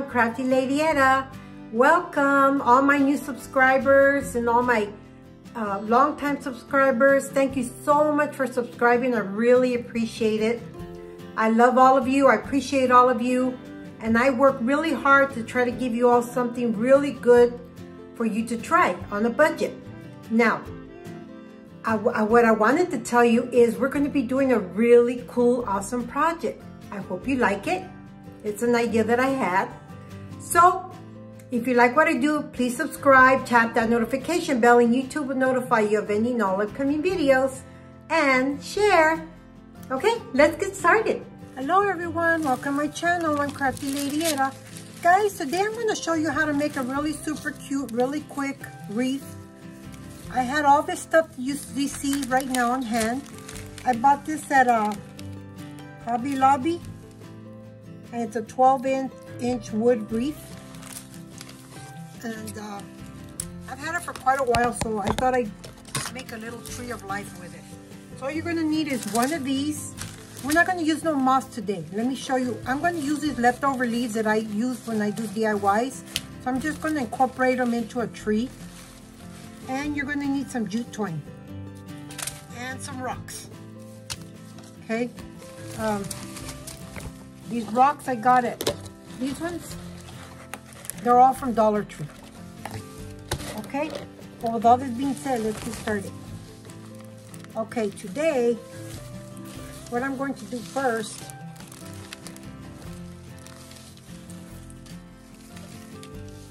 Crafty Lady Etta. Welcome all my new subscribers and all my uh, long-time subscribers. Thank you so much for subscribing. I really appreciate it. I love all of you. I appreciate all of you. And I work really hard to try to give you all something really good for you to try on a budget. Now, I, I, what I wanted to tell you is we're going to be doing a really cool, awesome project. I hope you like it. It's an idea that I had. So, if you like what I do, please subscribe, tap that notification bell, and YouTube will notify you of any all upcoming videos. And share. Okay, let's get started. Hello everyone, welcome to my channel. I'm Crafty Lady Etta. Guys, today I'm going to show you how to make a really super cute, really quick wreath I had all this stuff you, you see right now on hand. I bought this at uh, Hobby Lobby. And it's a 12 inch, inch wood wreath. And uh, I've had it for quite a while, so I thought I'd make a little tree of life with it. So all you're gonna need is one of these. We're not gonna use no moss today. Let me show you. I'm gonna use these leftover leaves that I use when I do DIYs. So I'm just gonna incorporate them into a tree. And you're gonna need some jute twine and some rocks. Okay. Um, these rocks I got it. These ones, they're all from Dollar Tree. Okay. Well, with all this being said, let's get started. Okay, today, what I'm going to do first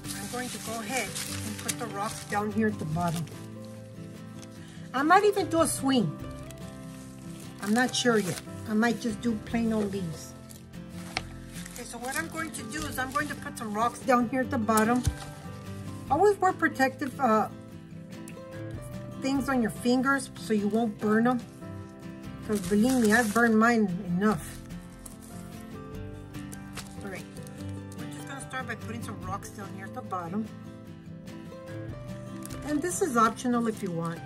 I'm going to go ahead and put the rocks down here at the bottom. I might even do a swing. I'm not sure yet. I might just do plain old leaves. So what I'm going to do is I'm going to put some rocks down here at the bottom. Always wear protective uh, things on your fingers so you won't burn them. Because believe me, I've burned mine enough. All right, we're just gonna start by putting some rocks down here at the bottom. And this is optional if you want.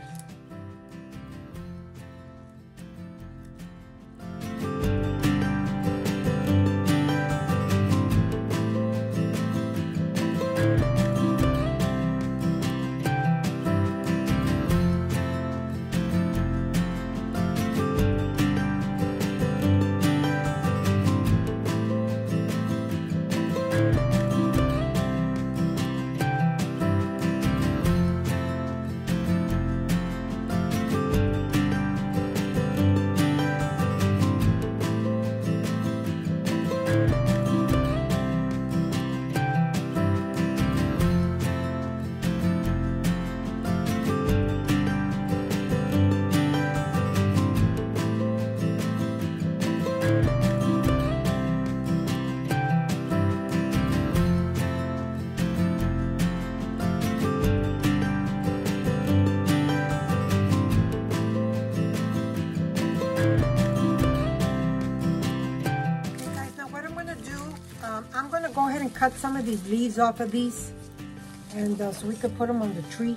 Cut some of these leaves off of these and uh, so we could put them on the tree.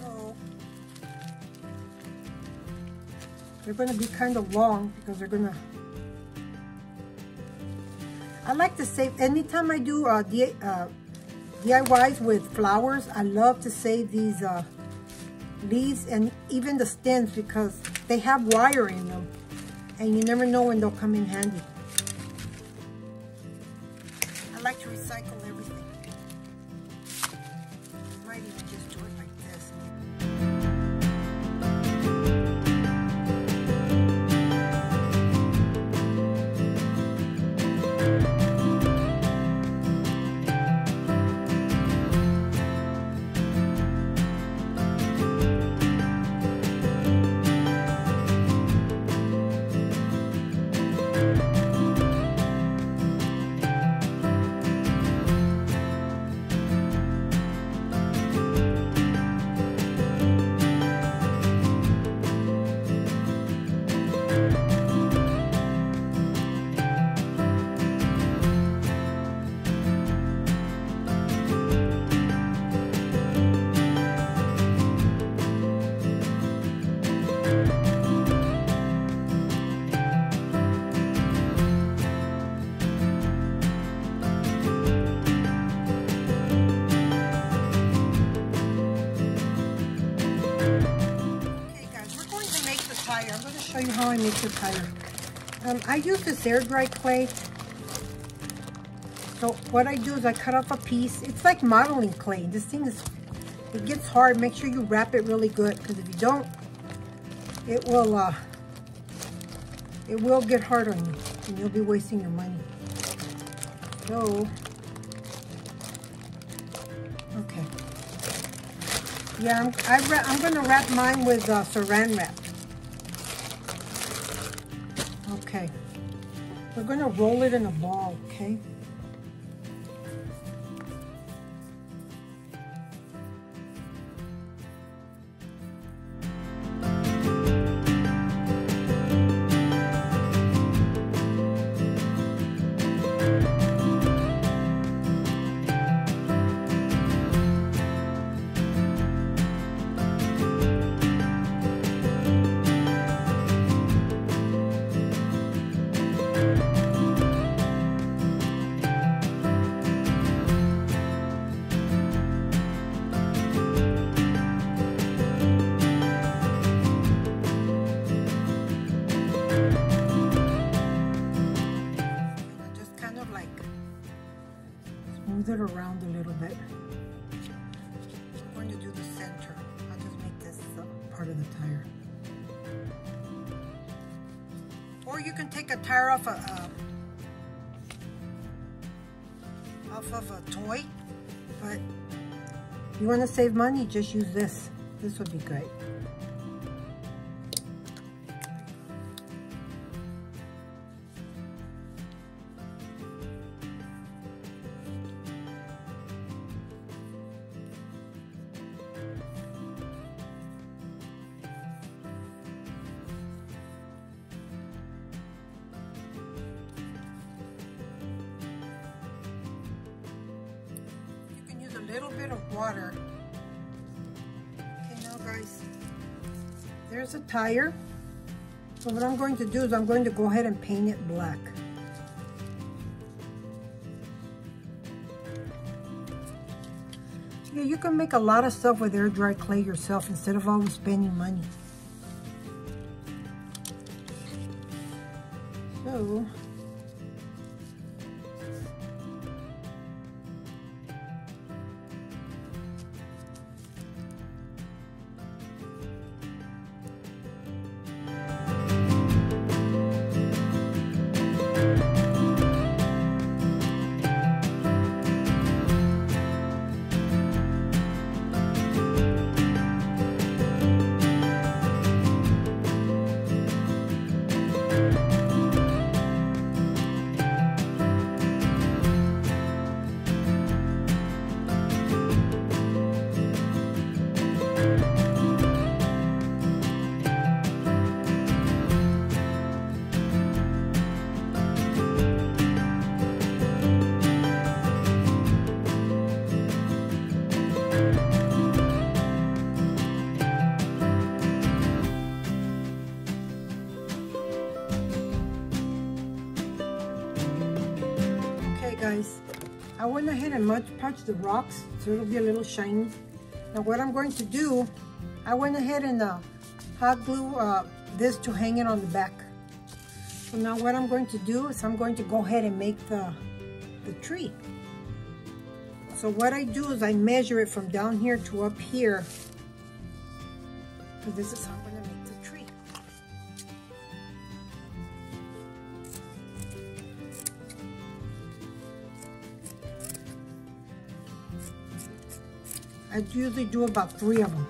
So they're going to be kind of long because they're going to I like to save anytime I do uh, uh, DIYs with flowers I love to save these uh, leaves and even the stems because they have wire in them and you never know when they'll come in handy. I like to recycle everything. How I make the tire. Um, I use this air dry clay. So what I do is I cut off a piece. It's like modeling clay. This thing is, it gets hard. Make sure you wrap it really good because if you don't, it will, uh, it will get hard on you and you'll be wasting your money. So, okay. Yeah, I'm, I'm gonna wrap mine with uh, saran wrap. Okay. We're gonna roll it in a ball, okay? Tire off a uh, off of a toy, but if you want to save money, just use this. This would be great. Little bit of water. Okay, now guys, there's a tire. So what I'm going to do is I'm going to go ahead and paint it black. Yeah, you can make a lot of stuff with air dry clay yourself instead of always spending money. Went ahead and Mod Podged the rocks so it'll be a little shiny. Now what I'm going to do, I went ahead and uh, hot glue uh, this to hang it on the back. So now what I'm going to do is I'm going to go ahead and make the, the tree. So what I do is I measure it from down here to up here. So this is how I usually do about three of them.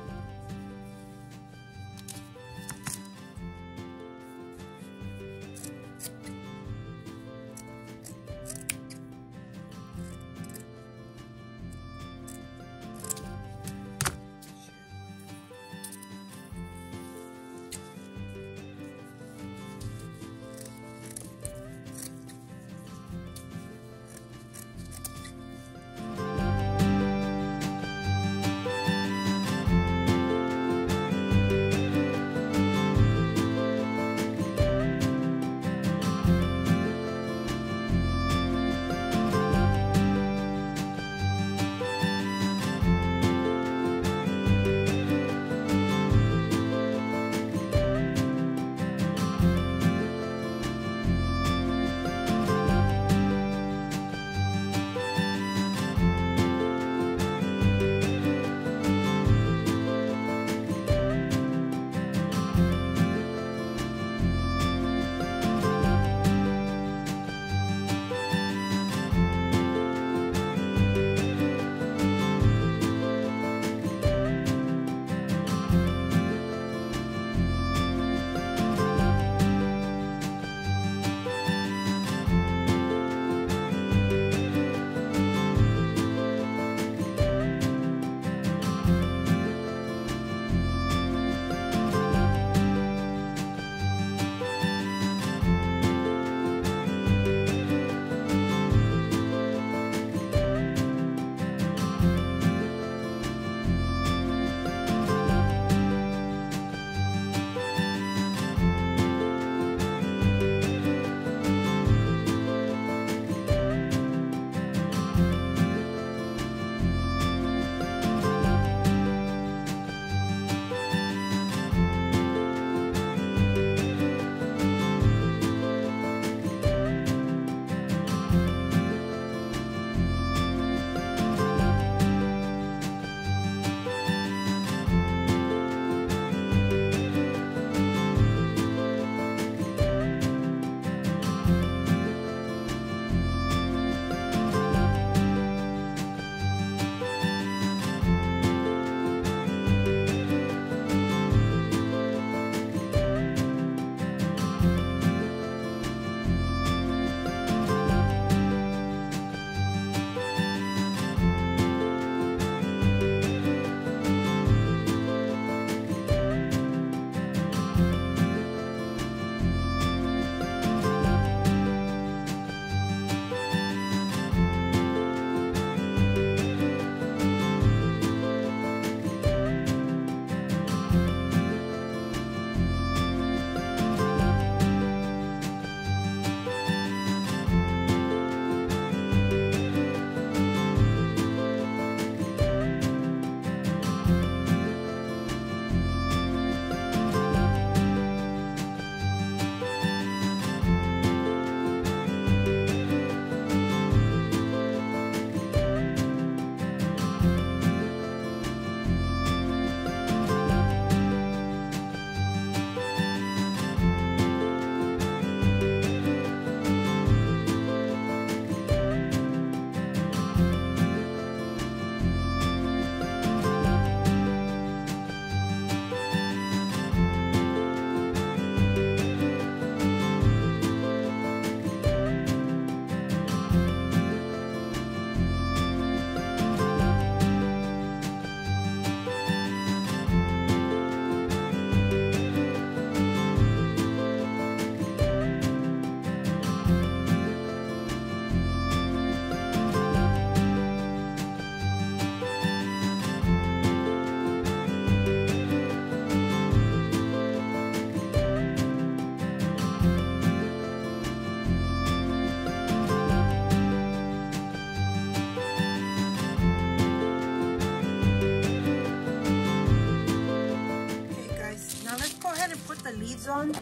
Beads on.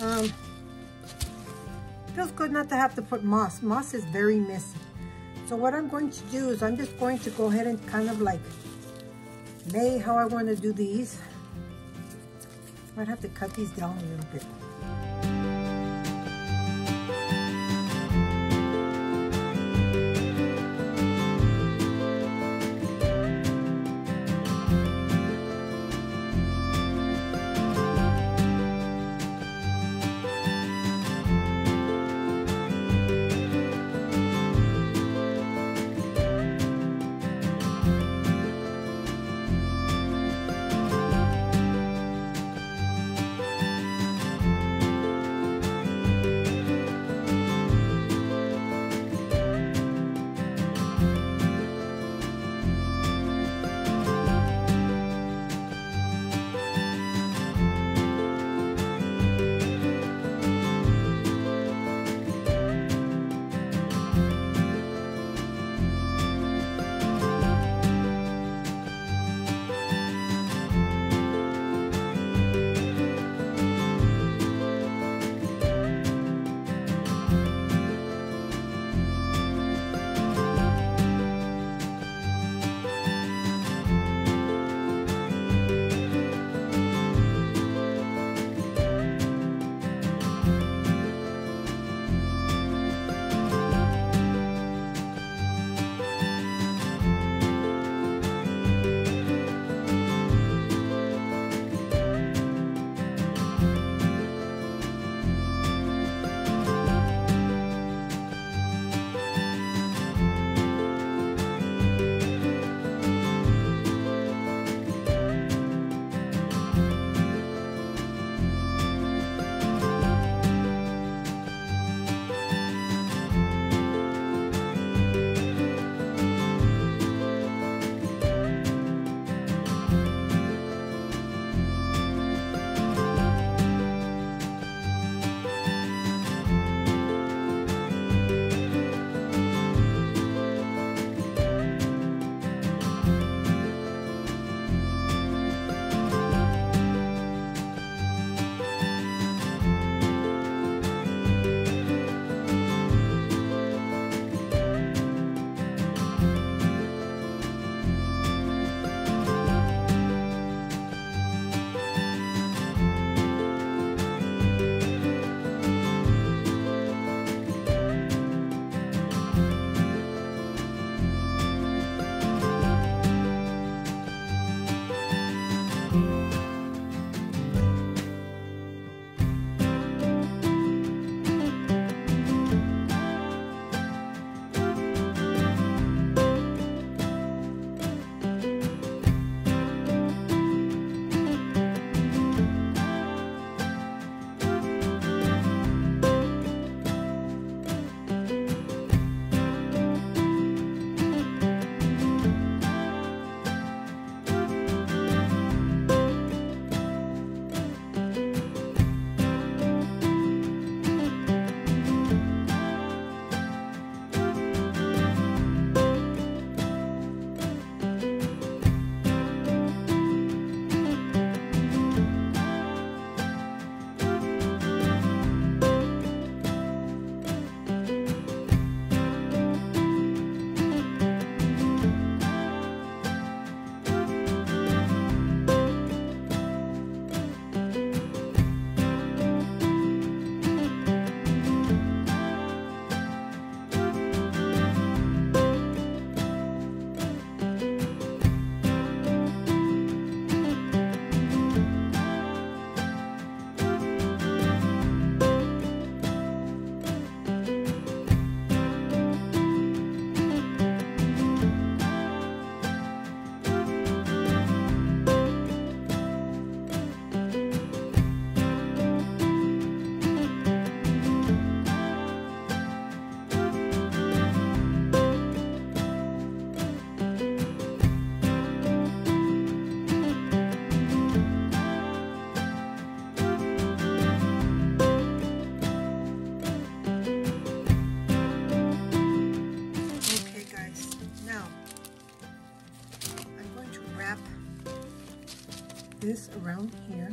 Um, feels good not to have to put moss. Moss is very messy. So what I'm going to do is I'm just going to go ahead and kind of like lay how I want to do these. Might have to cut these down a little bit. this around here.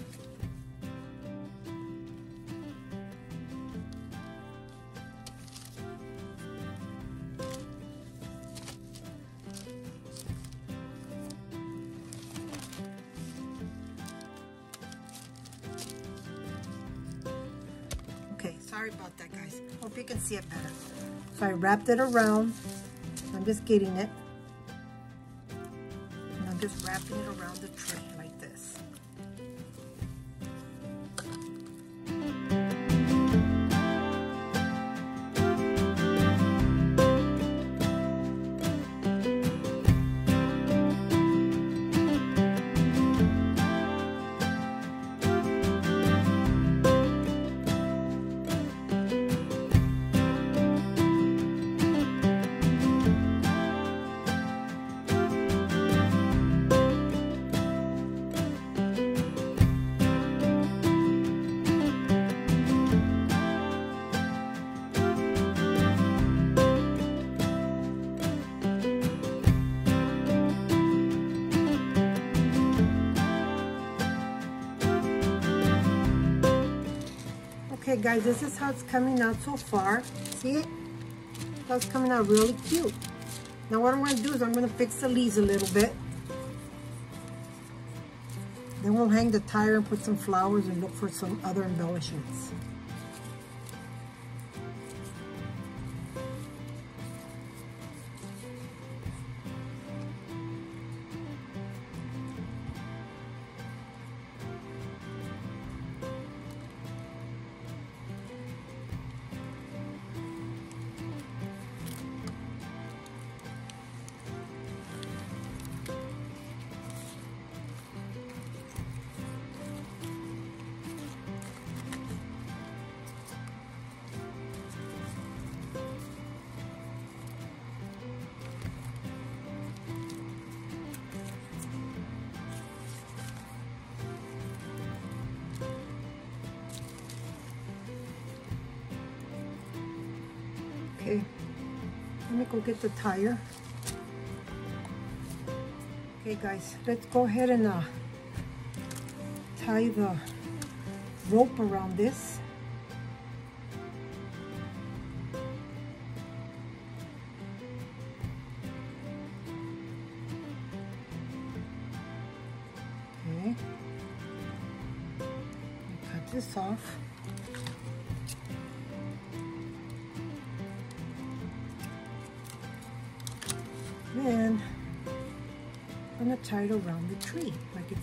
Okay, sorry about that guys. Hope you can see it better. So I wrapped it around. I'm just getting it. Guys, this is how it's coming out so far. See it? That's coming out really cute. Now what I'm going to do is I'm going to fix the leaves a little bit. Then we'll hang the tire and put some flowers and look for some other embellishments. Okay, let me go get the tire. Okay guys, let's go ahead and uh, tie the rope around this.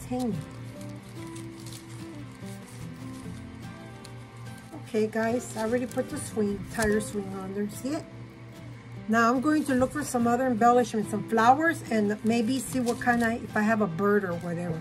Hanging. Okay guys, I already put the swing, tire swing on there, see it? Now I'm going to look for some other embellishments, some flowers, and maybe see what kind of, if I have a bird or whatever.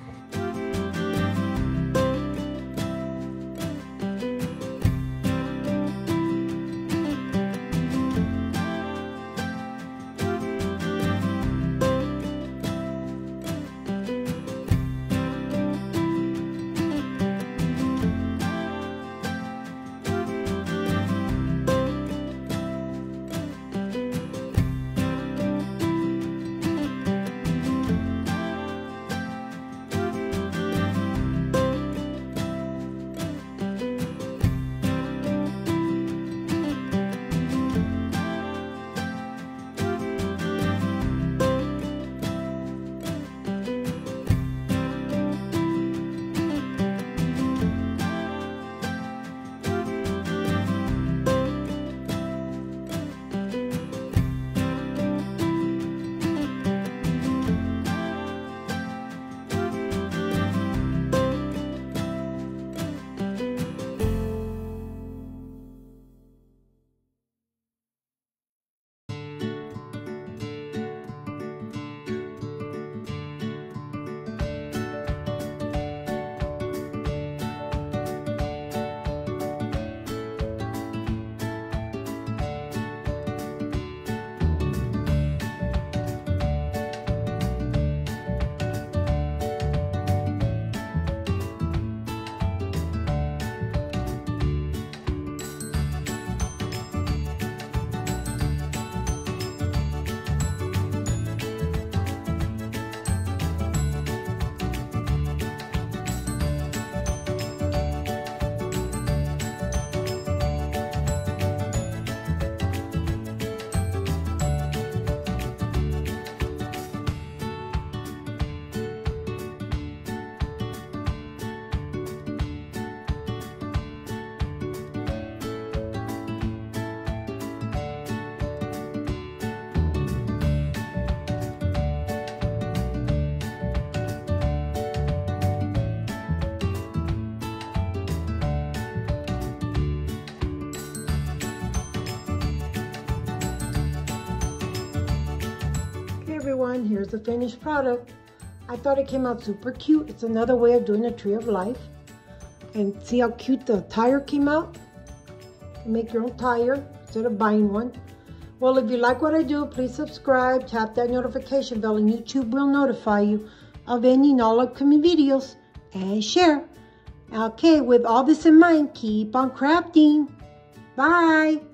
Everyone. Here's the finished product. I thought it came out super cute. It's another way of doing a tree of life. And see how cute the tire came out? Make your own tire instead of buying one. Well, if you like what I do, please subscribe, tap that notification bell, and YouTube will notify you of any and all upcoming videos and share. Okay, with all this in mind, keep on crafting. Bye.